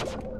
you